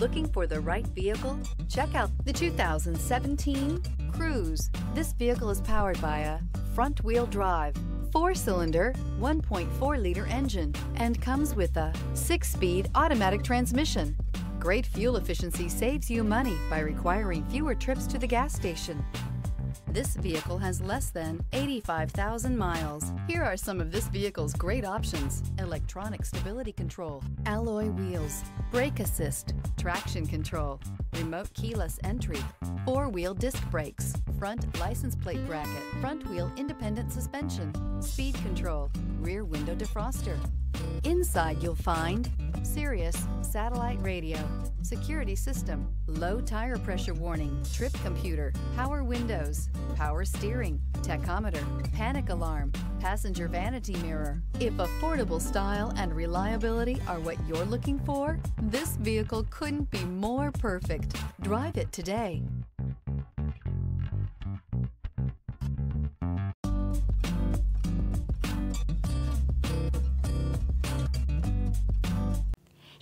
Looking for the right vehicle? Check out the 2017 Cruze. This vehicle is powered by a front-wheel drive, four-cylinder, 1.4-liter engine, and comes with a six-speed automatic transmission. Great fuel efficiency saves you money by requiring fewer trips to the gas station. This vehicle has less than 85,000 miles. Here are some of this vehicle's great options. Electronic stability control, alloy wheels, brake assist, traction control, remote keyless entry, four-wheel disc brakes, front license plate bracket, front wheel independent suspension, speed control, rear window defroster. Inside you'll find Sirius satellite radio, security system, low tire pressure warning, trip computer, power windows, power steering, tachometer, panic alarm, passenger vanity mirror. If affordable style and reliability are what you're looking for, this vehicle couldn't be more perfect. Drive it today.